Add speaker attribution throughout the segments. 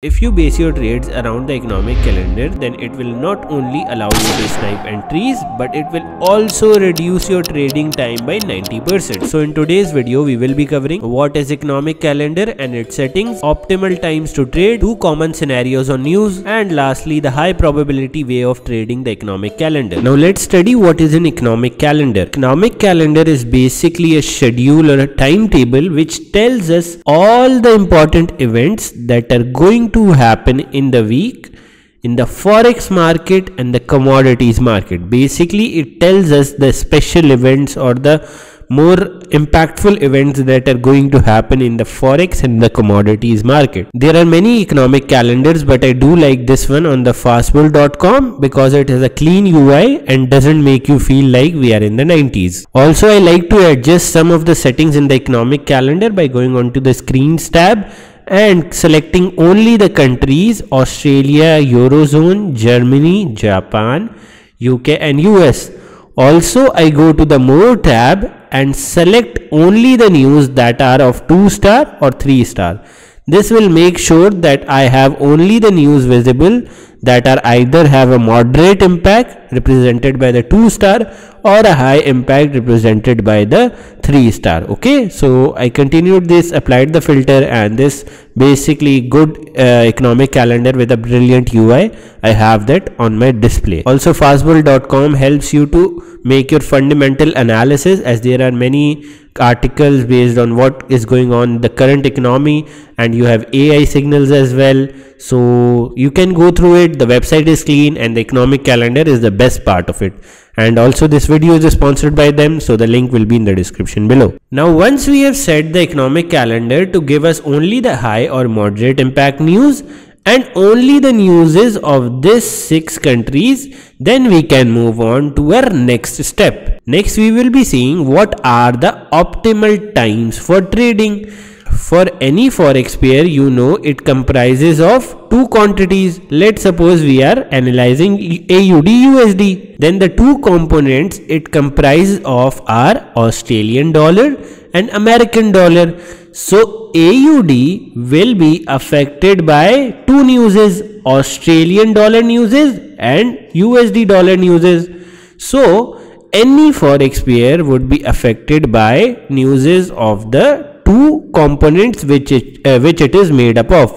Speaker 1: If you base your trades around the economic calendar, then it will not only allow you to snipe entries, but it will also reduce your trading time by 90%. So in today's video, we will be covering what is economic calendar and its settings, optimal times to trade, two common scenarios on news, and lastly, the high probability way of trading the economic calendar. Now let's study what is an economic calendar. Economic calendar is basically a schedule or a timetable which tells us all the important events that are going to happen in the week in the forex market and the commodities market. Basically it tells us the special events or the more impactful events that are going to happen in the forex and the commodities market. There are many economic calendars but i do like this one on the fastbull.com because it has a clean ui and doesn't make you feel like we are in the 90s also i like to adjust some of the settings in the economic calendar by going on to the screens tab and selecting only the countries Australia, Eurozone, Germany, Japan, UK and US. Also I go to the more tab and select only the news that are of 2 star or 3 star. This will make sure that I have only the news visible that are either have a moderate impact represented by the 2 star or a high impact represented by the 3 star okay? So i continued this applied the filter and this basically good uh, economic calendar with a brilliant ui i have that on my display. Also fastbull.com helps you to make your fundamental analysis as there are many articles based on what is going on the current economy and you have ai signals as well. So you can go through it. The website is clean and the economic calendar is the best part of it. And also this video is sponsored by them so the link will be in the description below. Now once we have set the economic calendar to give us only the high or moderate impact news and only the news is of these six countries. Then we can move on to our next step. Next we will be seeing what are the optimal times for trading for any forex pair, you know it comprises of two quantities. Let's suppose we are analyzing AUD USD. Then the two components it comprises of are Australian dollar and American dollar. So AUD will be affected by two newses Australian dollar newses and USD dollar newses. So any forex pair would be affected by newses of the two components which it, uh, which it is made up of.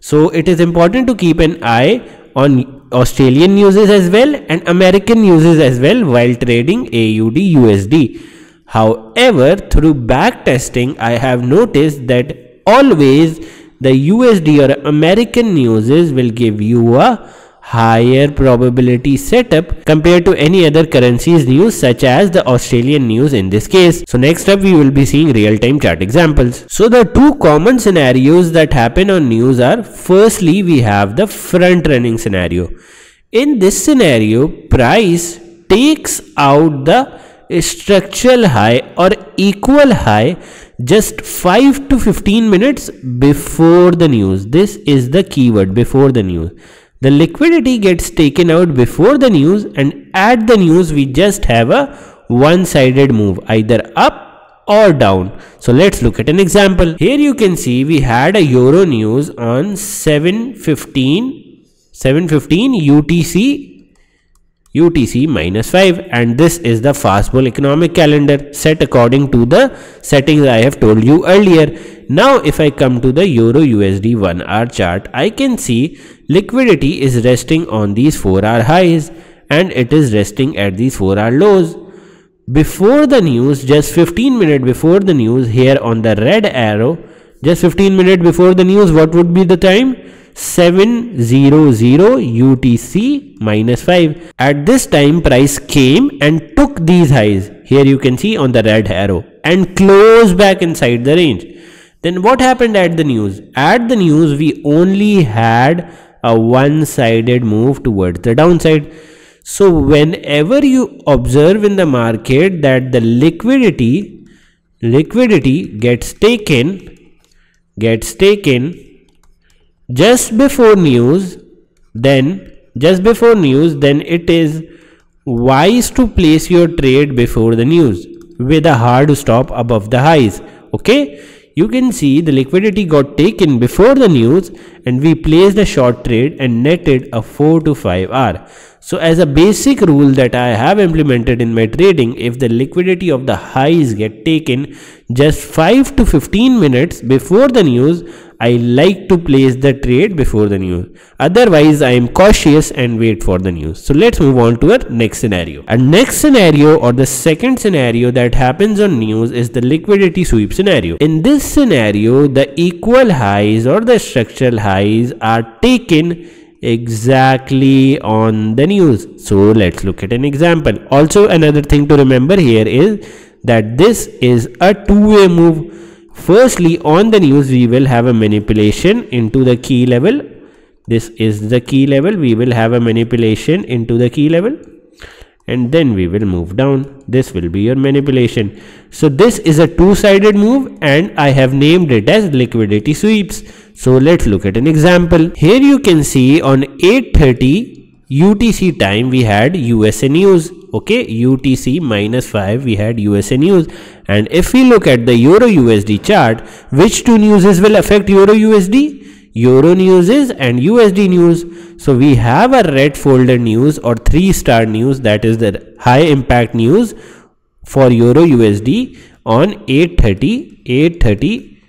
Speaker 1: So it is important to keep an eye on Australian newses as well and American newses as well while trading AUD USD. However, through back testing, I have noticed that always the USD or American newses will give you a higher probability setup compared to any other currencies news such as the Australian news in this case. So next up we will be seeing real-time chart examples. So the two common scenarios that happen on news are firstly we have the front running scenario. In this scenario price takes out the structural high or equal high just 5 to 15 minutes before the news. This is the keyword before the news. The liquidity gets taken out before the news and at the news we just have a one-sided move either up or down. So let's look at an example. Here you can see we had a euro news on 715 715 UTC UTC minus 5 and this is the fastbull economic calendar set according to the settings I have told you earlier. Now if I come to the Euro USD 1 hour chart I can see liquidity is resting on these 4 hour highs and it is resting at these 4 hour lows. Before the news just 15 minutes before the news here on the red arrow just 15 minutes before the news what would be the time? 700 UTC minus 5. At this time price came and took these highs. Here you can see on the red arrow and closed back inside the range. Then what happened at the news? At the news we only had a one-sided move towards the downside. So whenever you observe in the market that the liquidity liquidity gets taken gets taken just before news then just before news then it is wise to place your trade before the news with a hard stop above the highs. Okay you can see the liquidity got taken before the news and we placed a short trade and netted a 4 to 5 R. So as a basic rule that I have implemented in my trading, if the liquidity of the highs get taken just 5 to 15 minutes before the news, I like to place the trade before the news. Otherwise, I am cautious and wait for the news. So let's move on to our next scenario. A next scenario or the second scenario that happens on news is the liquidity sweep scenario. In this scenario, the equal highs or the structural highs are taken exactly on the news. So let's look at an example. Also another thing to remember here is that this is a two-way move. Firstly on the news we will have a manipulation into the key level. This is the key level. We will have a manipulation into the key level. And then we will move down. This will be your manipulation. So this is a two-sided move and i have named it as liquidity sweeps. So let's look at an example. Here you can see on 8:30 UTC time we had USA news okay UTC minus 5 we had USA news. And if we look at the Euro USD chart which two newses will affect Euro USD Euro news is and USD news. So we have a red folder news or three star news that is the high impact news for Euro USD on 830 830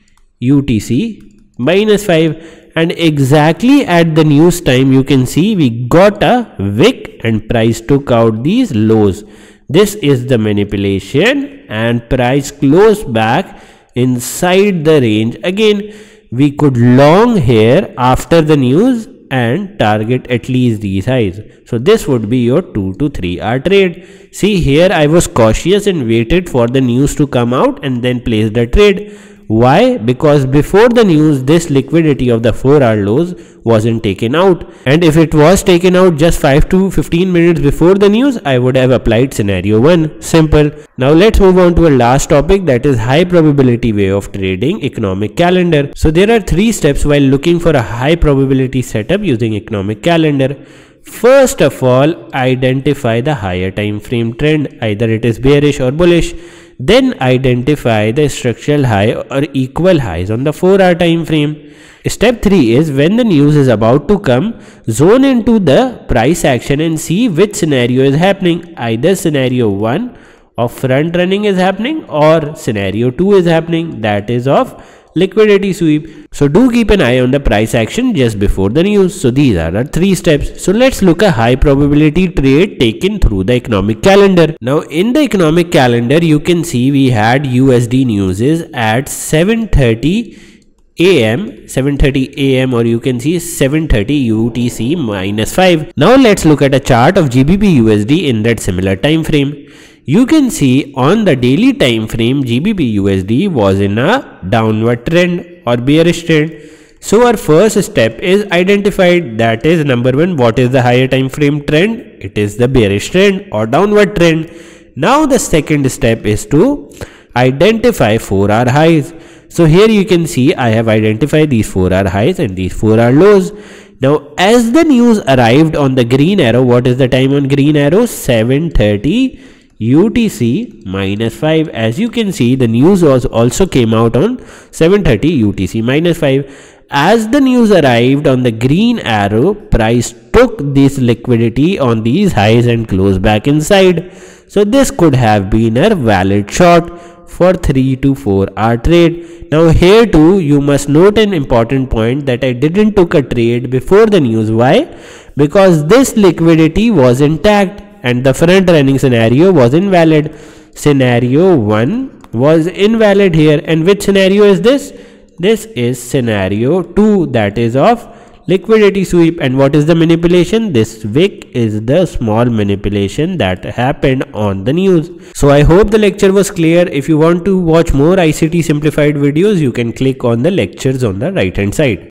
Speaker 1: UTC minus 5 and exactly at the news time you can see we got a wick and price took out these lows. This is the manipulation and price closed back inside the range again we could long here after the news and target at least these highs. So this would be your 2 to 3 R trade. See here I was cautious and waited for the news to come out and then place the trade. Why? Because before the news, this liquidity of the 4 hour lows wasn't taken out. And if it was taken out just 5 to 15 minutes before the news, I would have applied scenario 1. Simple. Now let's move on to a last topic that is high probability way of trading economic calendar. So there are three steps while looking for a high probability setup using economic calendar. First of all, identify the higher time frame trend. Either it is bearish or bullish. Then identify the structural high or equal highs on the 4 hour time frame. Step 3 is when the news is about to come, zone into the price action and see which scenario is happening. Either scenario 1 of front running is happening or scenario 2 is happening that is of liquidity sweep. So do keep an eye on the price action just before the news. So these are the three steps. So let's look at high probability trade taken through the economic calendar. Now in the economic calendar you can see we had USD newses at 730 am 7:30 am or you can see 7:30 UTC minus 5 now let's look at a chart of GBP USD in that similar time frame you can see on the daily time frame GBP USD was in a downward trend or bearish trend. So our first step is identified that is number one what is the higher time frame trend? It is the bearish trend or downward trend. Now the second step is to identify 4 hour highs. So here you can see I have identified these 4 hour highs and these 4 hour lows. Now as the news arrived on the green arrow, what is the time on green arrow? 730 UTC minus 5 as you can see the news was also came out on 730 UTC minus 5 as the news arrived on the green arrow price took this liquidity on these highs and closed back inside. So this could have been a valid short for 3 to 4 R trade. Now here too you must note an important point that I didn't took a trade before the news. Why? Because this liquidity was intact and the front running scenario was invalid. Scenario 1 was invalid here. And which scenario is this? This is scenario 2 that is of liquidity sweep. And what is the manipulation? This wick is the small manipulation that happened on the news. So i hope the lecture was clear. If you want to watch more ict simplified videos you can click on the lectures on the right hand side